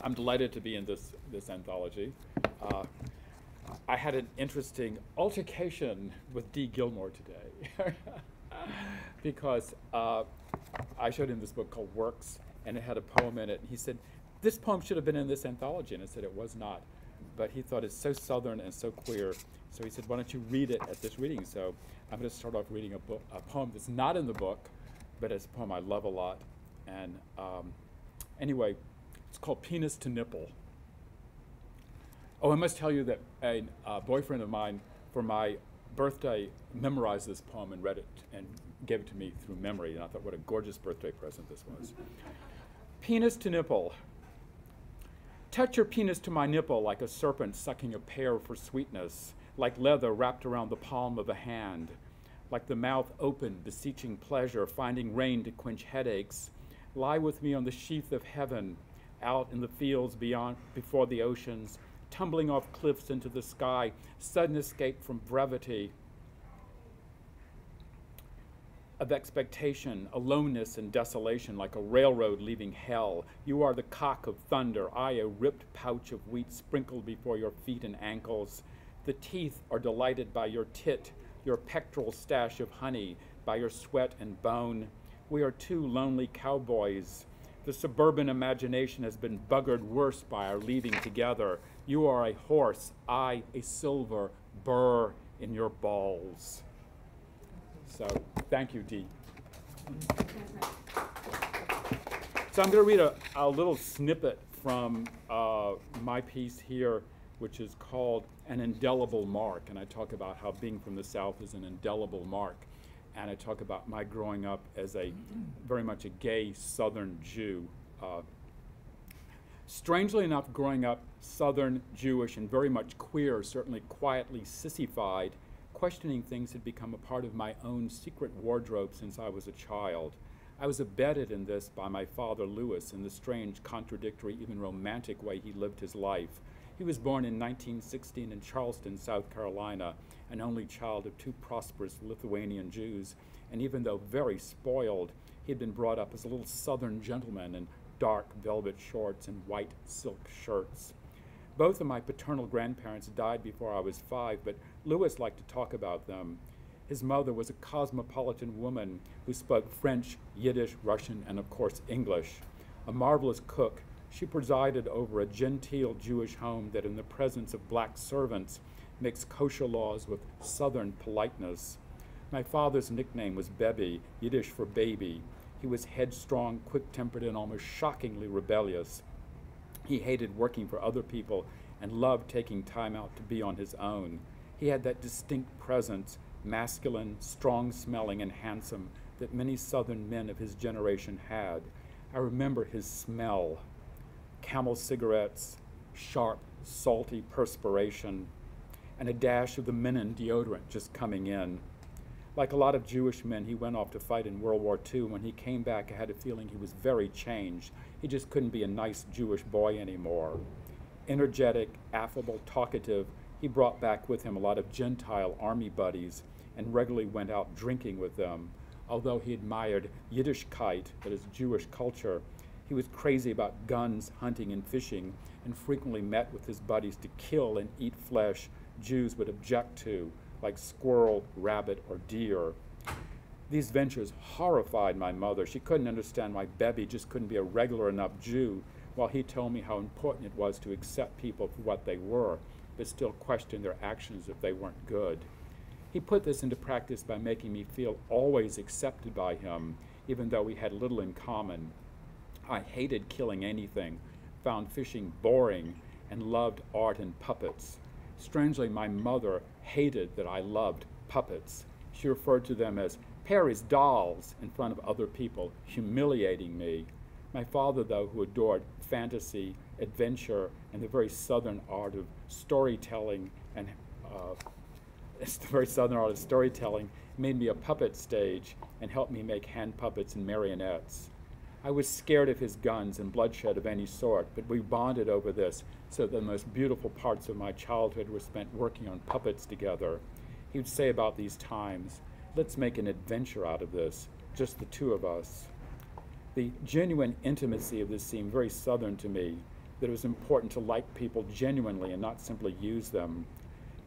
I'm delighted to be in this, this anthology. Uh, I had an interesting altercation with Dee Gilmore today because uh, I showed him this book called Works and it had a poem in it. And he said, This poem should have been in this anthology. And I said, It was not. But he thought it's so southern and so queer. So he said, Why don't you read it at this reading? So I'm going to start off reading a, book, a poem that's not in the book, but it's a poem I love a lot. And um, anyway, it's called Penis to Nipple. Oh, I must tell you that a uh, boyfriend of mine, for my birthday, memorized this poem and read it and gave it to me through memory. And I thought, what a gorgeous birthday present this was. penis to nipple. Touch your penis to my nipple like a serpent sucking a pear for sweetness, like leather wrapped around the palm of a hand, like the mouth open, beseeching pleasure, finding rain to quench headaches. Lie with me on the sheath of heaven, out in the fields beyond, before the oceans, tumbling off cliffs into the sky, sudden escape from brevity of expectation, aloneness and desolation, like a railroad leaving hell. You are the cock of thunder, I a ripped pouch of wheat sprinkled before your feet and ankles. The teeth are delighted by your tit, your pectoral stash of honey, by your sweat and bone. We are two lonely cowboys. The suburban imagination has been buggered worse by our leaving together. You are a horse, I a silver burr in your balls. So thank you, Dee. So I'm going to read a, a little snippet from uh, my piece here, which is called An Indelible Mark. And I talk about how being from the South is an indelible mark. And I talk about my growing up as a very much a gay Southern Jew. Uh, strangely enough, growing up Southern Jewish and very much queer, certainly quietly sissified, questioning things had become a part of my own secret wardrobe since I was a child. I was abetted in this by my father Lewis, in the strange, contradictory, even romantic way he lived his life. He was born in 1916 in Charleston, South Carolina, an only child of two prosperous Lithuanian Jews, and even though very spoiled, he had been brought up as a little southern gentleman in dark velvet shorts and white silk shirts. Both of my paternal grandparents died before I was five, but Louis liked to talk about them. His mother was a cosmopolitan woman who spoke French, Yiddish, Russian, and of course English. A marvelous cook, she presided over a genteel Jewish home that, in the presence of black servants, mixed kosher laws with southern politeness. My father's nickname was Bebby, Yiddish for baby. He was headstrong, quick tempered, and almost shockingly rebellious. He hated working for other people and loved taking time out to be on his own. He had that distinct presence, masculine, strong smelling, and handsome, that many Southern men of his generation had. I remember his smell camel cigarettes, sharp, salty perspiration, and a dash of the Mennen deodorant just coming in. Like a lot of Jewish men, he went off to fight in World War II. When he came back, I had a feeling he was very changed. He just couldn't be a nice Jewish boy anymore. Energetic, affable, talkative, he brought back with him a lot of Gentile army buddies and regularly went out drinking with them. Although he admired Yiddishkeit, that is Jewish culture, he was crazy about guns, hunting, and fishing, and frequently met with his buddies to kill and eat flesh Jews would object to like squirrel, rabbit, or deer. These ventures horrified my mother. She couldn't understand why Bebby just couldn't be a regular enough Jew, while he told me how important it was to accept people for what they were, but still question their actions if they weren't good. He put this into practice by making me feel always accepted by him, even though we had little in common. I hated killing anything, found fishing boring, and loved art and puppets. Strangely, my mother hated that I loved puppets. She referred to them as Perry's dolls in front of other people, humiliating me. My father, though, who adored fantasy, adventure, and the very southern art of storytelling and uh, the very southern art of storytelling, made me a puppet stage and helped me make hand puppets and marionettes. I was scared of his guns and bloodshed of any sort, but we bonded over this so the most beautiful parts of my childhood were spent working on puppets together. He would say about these times, let's make an adventure out of this, just the two of us. The genuine intimacy of this seemed very southern to me. that it was important to like people genuinely and not simply use them.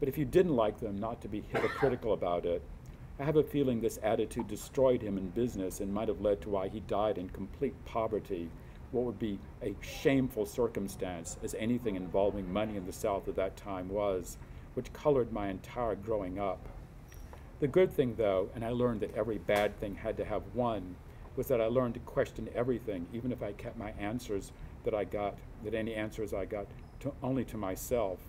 But if you didn't like them, not to be hypocritical about it. I have a feeling this attitude destroyed him in business and might have led to why he died in complete poverty, what would be a shameful circumstance, as anything involving money in the South at that time was, which colored my entire growing up. The good thing, though, and I learned that every bad thing had to have one, was that I learned to question everything, even if I kept my answers that I got, that any answers I got, to, only to myself.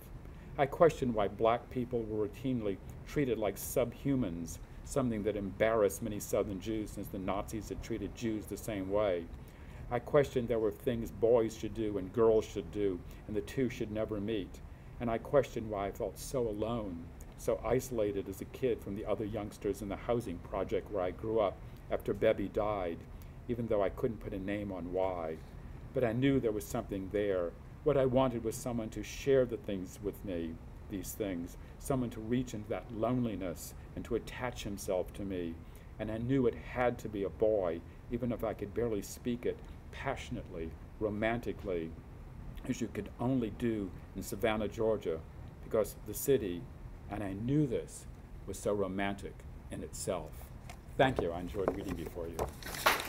I questioned why black people were routinely treated like subhumans, something that embarrassed many Southern Jews since the Nazis had treated Jews the same way. I questioned there were things boys should do and girls should do, and the two should never meet. And I questioned why I felt so alone, so isolated as a kid from the other youngsters in the housing project where I grew up after Bebby died, even though I couldn't put a name on why. But I knew there was something there. What I wanted was someone to share the things with me, these things, someone to reach into that loneliness and to attach himself to me. And I knew it had to be a boy, even if I could barely speak it passionately, romantically, as you could only do in Savannah, Georgia, because the city, and I knew this, was so romantic in itself. Thank you. I enjoyed reading before you.